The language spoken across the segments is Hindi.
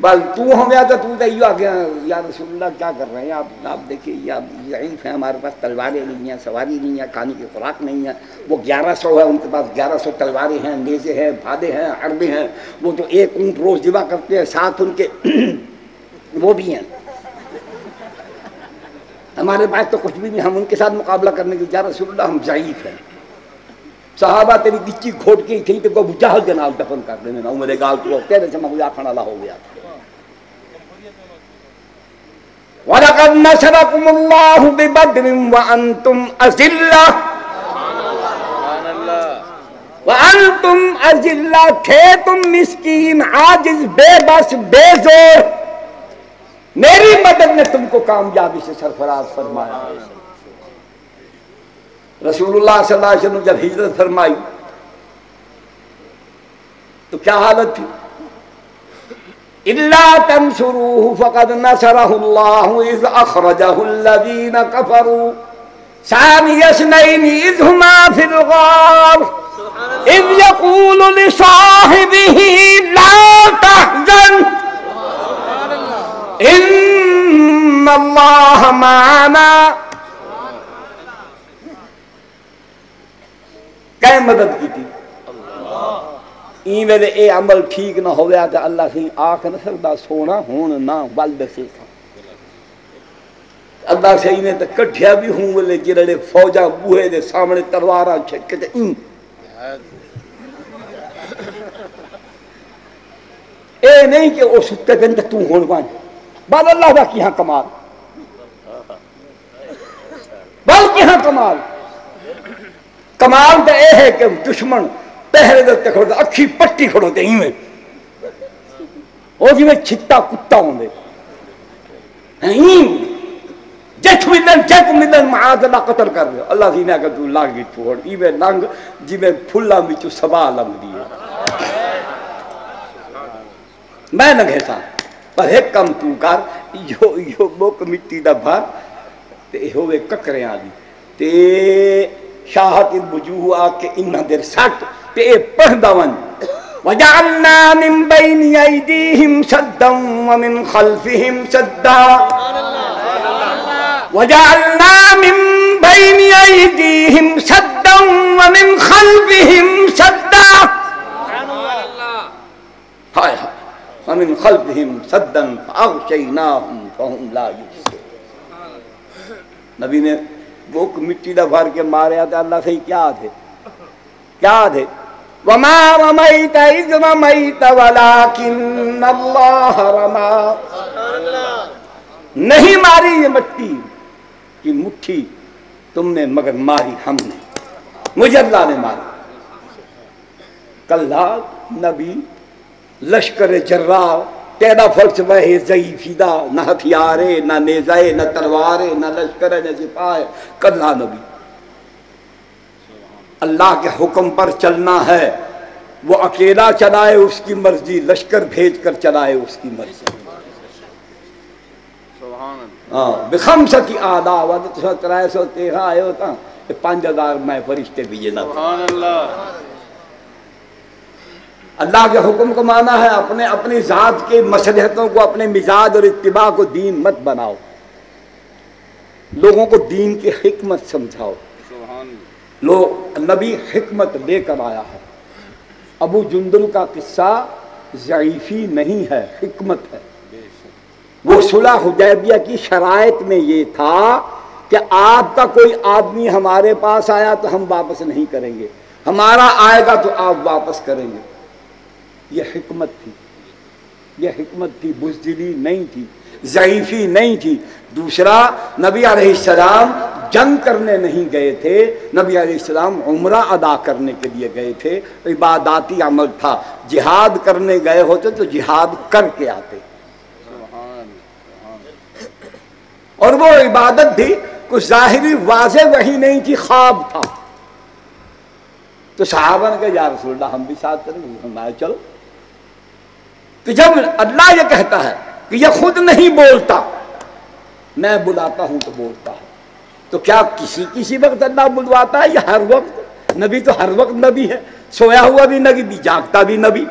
बस तू हम या तो तू तो यो गया रसुल्ला क्या कर रहे हैं आप? आप देखिए आप ज़ीफ़ है, हमारे पास तलवारें नहीं हैं, सवारी नहीं है, खाने की खुराक नहीं है। वो ग्यारह सौ है, उनके पास ग्यारह सौ तलवारें हैं नेज़े हैं भादे हैं, अरबे हैं। वो तो एक ऊँट रोज़ जिवा करते हैं, साथ उनके वो भी हैं। हमारे पास तो कुछ भी नहीं, हम उनके साथ मुकाबला करने के या रसुल्ला हम ज़यीफ़ हैं। साहबा तेरी गिच्ची घोट के थी तो जहल के दफन कर देने ना गाल तो तेरे मगजा खाना ला हो गया। मेरी मदद ने तुमको कामयाबी से सरफराज फरमाया। रसूलुल्लाह जब हिजरत फरमाई तो क्या हालत थी? इल्ला तंसुरूहु फकद नसरहुल्लाहु इज़ अखरजहुल्लज़ीन कफरू सानी यसनैन इज़ हुमा फिल गार इज़ यक़ूलु लिसाहिबिही ला तहज़न इन्नल्लाह माना कै मदद की थी ई वे ए अमल ठीक ना हो तो अल्लाह से आख न सकता सोना हूँ ना बल दसे अल्लाह से इन्हें तो कठिया भी हूँ बोले जिड़े फौजा बूहे दे सामने तलवार छिक ए नहीं कि वो सुते दिन तू हूँ बन बल अल्लाह का कि कमाल? बल कि कमाल? कमाल तो यह है कि दुश्मन पहरे के उत्ते खड़ोते अखी पट्टी खड़ोते इवें। जिमें छिट्टा कुत्ता होंगे जठ मिलन जट मिलन महाद अल्लाह कतल कर रहे अल्लाह सी ने तू लाग छोड़, इवें लंघ जिमें फुल्ला बिचू सभा लंघदी है। मैं लंघे सा, पर एक कम तू कर यो यो मुक मिट्टी दा भर होवे ककरियाँ दी। शाहत बुजूह आके इन्ना देर सट नबी ने वो मिट्टी दा भर के मारे अल्लाह से क्या थे क्या थे वमा रमैत इज़ रमैत वलाकिन अल्लाह रमा नहीं मारी ये मिट्टी की मुट्ठी तुमने मगर मारी हमने मुझे अल्लाह ने मारी। कल्ला नबी, लश्कर जर्रार तेरा फ़र्ज़ वह जईफीदा न हथियारे, न नेजाए, न तलवारे, न लश्कर न सिपाह। कल्ला नबी। अल्लाह के हुक्म पर चलना है। वो अकेला चलाए उसकी मर्ज़ी लश्कर भेज कर चलाए उसकी मर्ज़ी। हाँ बिखम सकी आदा वद त्रै सौ तेरह आए होता पाँच हज़ार मैं फरिश्ते भी ना अल्लाह के हुक्म को माना है अपने अपनी जात के मसलहतों को अपने मिजाज और इतबा को दीन मत बनाओ। लोगों को दीन की हिकमत समझाओ। लोग नबी हिकमत लेकर आया है। अबू जुंदल का किस्सा ज़यीफ़ी नहीं है, हिकमत है। वो सुलह हुदैबिया की शराइत में ये था कि आपका कोई आदमी हमारे पास आया तो हम वापस नहीं करेंगे। हमारा आएगा तो आप वापस करेंगे। यह हमत थी। यह हिकमत थी, बुजदिली नहीं थी। ज़यीफ़ी नहीं थी। दूसरा, नबी सलाम जंग करने नहीं गए थे। नबी सलाम उम्र अदा करने के लिए गए थे। इबादाती अमल था। जिहाद करने गए होते तो जिहाद करके आते। और वो इबादत थी कुछ जाहिरी वाजे वही नहीं थी, ख्वाब था। तो साहबन के या रसूल्ला हम भी साथ करेंगे चलो। तो जब अल्लाह ये कहता है ये खुद नहीं बोलता। मैं बुलाता हूँ तो बोलता हूँ। तो क्या किसी किसी वक्त अल्लाह बुलवाता है? या हर वक्त। नबी तो हर वक्त नबी है। सोया हुआ भी नबी जागता भी नबी।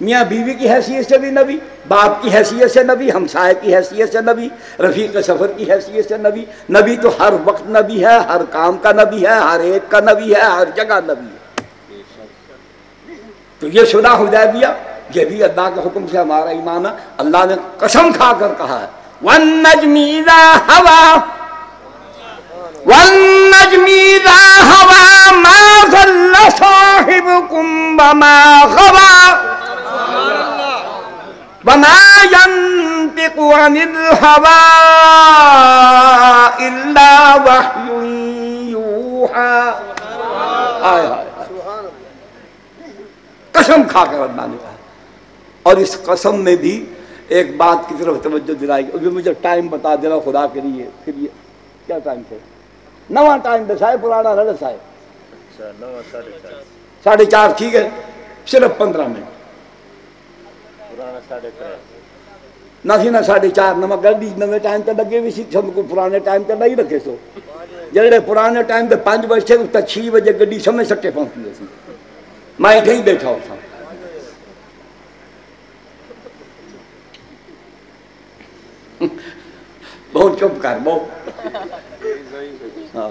मियाँ बीवी की हैसियत से भी नबी, बाप की हैसियत से नबी हमसाय की हैसियत से नबी, रफ़ीक सफ़र की हैसियत से नबी। नबी तो हर वक्त नबी है, हर काम का नबी है, हर एक का नबी है, हर जगह नबी है। तो ये सुना हो जाए भैया ये भी अल्लाह के हुक्म से हमारा ईमान है अल्लाह ने कसम खाकर कहा है वन नजमीदा हवा वन नजमीदा हवा मा साहिबकुम बमा खवा कसम खाकर अल्लाह ने कहा और इस कसम में भी एक बात की तरफ़ तवज्जो दिलाई अभी मुझे टाइम बता देना खुदा के लिए फिर ये क्या टाइम थे? नवा टाइम दसाए पुराना न दसाए अच्छा, साढ़े चार। ठीक है सिर्फ़ पंद्रह मिनट। ना सी ना साढ़े चार नवा गड्डी नवे टाइम तो लगे भी सी सब पुराने टाइम तो नहीं रखे सो। जेड़े पुराने टाइम ते पाँच बजे तो छह बजे गड्डी समय सके पहुँची मैं इतने ही बैठा था। चुप कर बहुत हाँ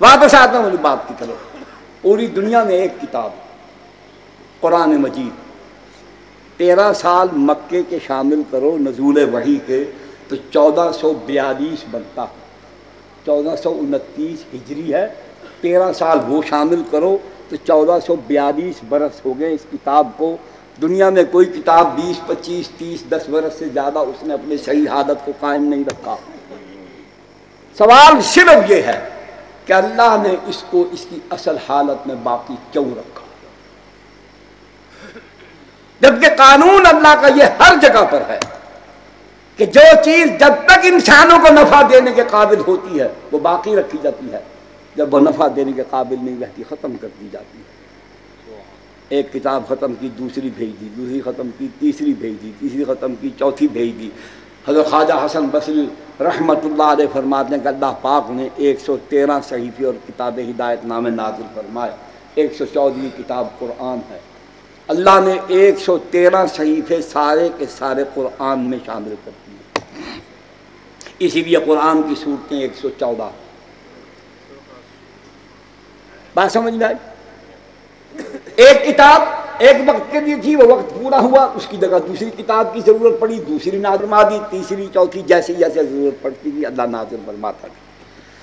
वापस आता हूँ बात की तरफ़ पूरी दुनिया में एक किताब कुरान मजीद तेरह साल मक्के के शामिल करो नजूल वही के तो चौदह सौ बयालीस बनता चौदह सौ उनतीस हिजरी है तेरह साल वो शामिल करो तो चौदह सौ बयालीस बरस हो गए इस किताब को दुनिया में कोई किताब बीस, पच्चीस, तीस, दस बरस से ज़्यादा उसने अपनी सही हालत को कायम नहीं रखा। सवाल सिर्फ़ ये है कि अल्लाह ने इसको, इसकी असल हालत में बाकी क्यों रखा? जबकि कानून अल्लाह का ये हर जगह पर है कि जो चीज़ जब तक इंसानों को नफा देने के काबिल होती है, वो बाकी रखी जाती है। जब वह नफा देने के काबिल नहीं रहती, ख़त्म कर दी जाती है। एक किताब ख़त्म की, दूसरी भेज दी, दूसरी ख़त्म की, तीसरी भेज दी, तीसरी ख़त्म की, चौथी भेज दी। हज़रत ख्वाजा हसन बसरी रहमत फरमाते हैं अल्लाह पाक ने एक सौ तेरह सहीफ़ी और किताब हिदायत नाम नाजिल फरमाए। एक सौ चौदहवीं किताब कुरान है। अल्लाह ने एक सौ तेरह सहीफे सारे के सारे कुरान में शामिल कर दिए। इसीलिए कुरान की सूरतें एक सौ चौदह। बात समझ में आई? एक किताब, एक वक्त के लिए थी, वो वक्त पूरा हुआ, उसकी जगह दूसरी किताब की ज़रूरत पड़ी, दूसरी नाजरमा दी तीसरी, चौथी, जैसे जैसे ज़रूरत पड़ती थी, अल्लाह नाजिर फरमाता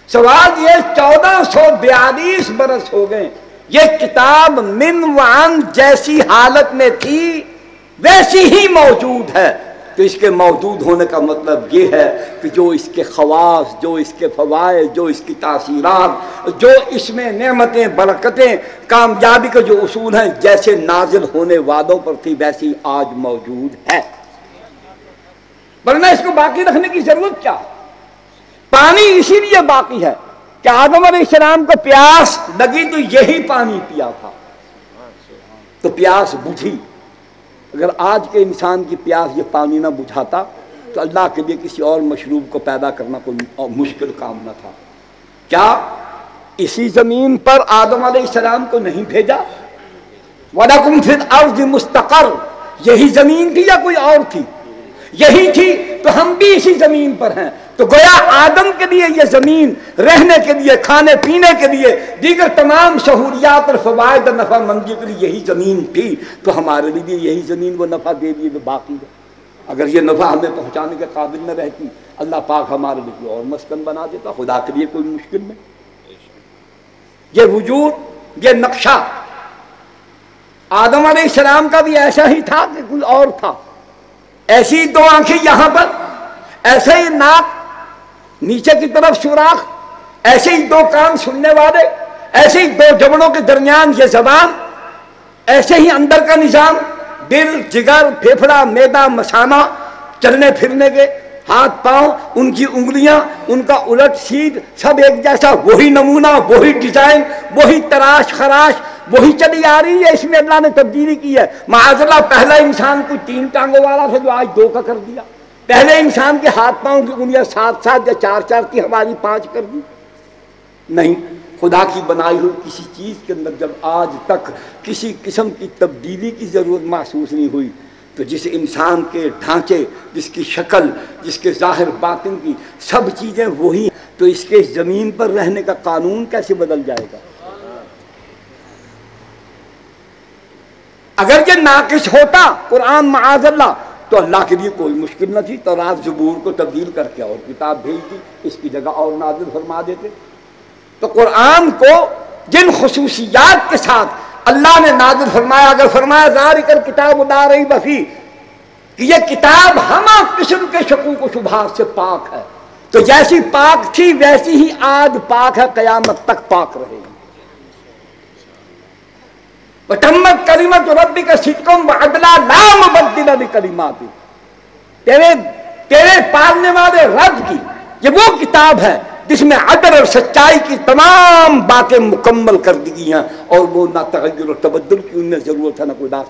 सवाल ये, चौदह सौ बयालीस बरस हो गए, ये किताब मिनवान जैसी हालत में थी, वैसी ही मौजूद है। तो इसके मौजूद होने का मतलब ये है कि जो इसके खवास, जो इसके फवाए जो इसकी तासीरात, जो इसमें नेमतें, बरकतें, कामयाबी के जो उसूल हैं, जैसे नाजिल होने वादों पर थी, वैसी आज मौजूद है। वरना इसको बाकी रखने की ज़रूरत क्या? पानी इसीलिए बाकी है कि आदम इस्लाम को प्यास लगी तो यही पानी पिया था। तो प्यास बुझी। अगर आज के इंसान की प्यास ये पानी ना बुझाता तो अल्लाह के लिए किसी और मशरूब को पैदा करना कोई मुश्किल काम ना था। क्या इसी ज़मीन पर आदम इस्लाम को नहीं भेजा? वरकुम फिर अर्ज़ मुस्तकर। यही ज़मीन थी या कोई और थी? यही थी तो हम भी इसी ज़मीन पर हैं। तो गोया आदम के लिए ये ज़मीन, रहने के लिए, खाने, पीने के लिए, दीगर तमाम सहूलियात और फवायद नफा मंगी के लिए यही ज़मीन थी तो हमारे लिए यही ज़मीन वो नफा दे दिए तो बाकी है। अगर ये नफा हमें पहुँचाने के काबिल न रहती, अल्लाह पाक हमारे लिए और मस्कन बना देता, खुदा के लिए कोई मुश्किल नहीं ये वजूद, ये नक्शा, आदम सलाम का भी ऐसा ही था कि कोई और था। ऐसी दो आँखें यहाँ पर, ऐसे ही नाक नीचे की तरफ़ सुराख, ऐसे ही दो कान सुनने वाले, ऐसे ही दो जबड़ों के दरमियान ये जबान, ऐसे ही अंदर का निज़ाम दिल, जिगर, फेफड़ा, मैदा मसाना चलने फिरने के हाथ पाँव, उनकी उंगलियाँ, उनका उलट सीध, सब एक जैसा वही नमूना, वही डिज़ाइन, वही तराश खराश, वही चली आ रही है इसमें अल्लाह ने तब्दीली की है। माजला पहला इंसान को तीन टांगों वाला था जो आज दो का कर दिया। पहले इंसान के हाथ पाँव की उंगलियाँ सात सात या चार चार की हमारी पाँच कर दी। नहीं, खुदा की बनाई हुई किसी चीज़ के अंदर जब आज तक किसी किस्म की तब्दीली की ज़रूरत महसूस नहीं हुई तो जिस इंसान के ढांचे, जिसकी शक्ल, जिसके ज़ाहिर बातिन की सब चीज़ें वही तो इसके ज़मीन पर रहने का कानून कैसे बदल जाएगा? अगर ये नाकिस होता कुरान माजल्ला तो अल्लाह के लिए कोई मुश्किल न थी। तो रात जबूर को तब्दील करके और किताब भेज दी इसकी जगह और नाजिल फरमा देते। तो कुरान को जिन खसूसियात के साथ अल्लाह ने नाजिल फरमाया, अगर फरमाया जारी कर किताब उदार रही बफी, कि यह किताब हम किस्म के शकू को शुभाष से पाक है। तो जैसी पाक थी, वैसी ही आज पाक है, कयामत तक पाक रहेगी। अदला तेरे पालने वाले रब की वो किताब है, जिसमें अदर और सच्चाई की तमाम बातें मुकम्मल कर दी गई हैं, और वो ना तगैर तबद्दुल की उनमें ज़रूरत है, ना कोई ना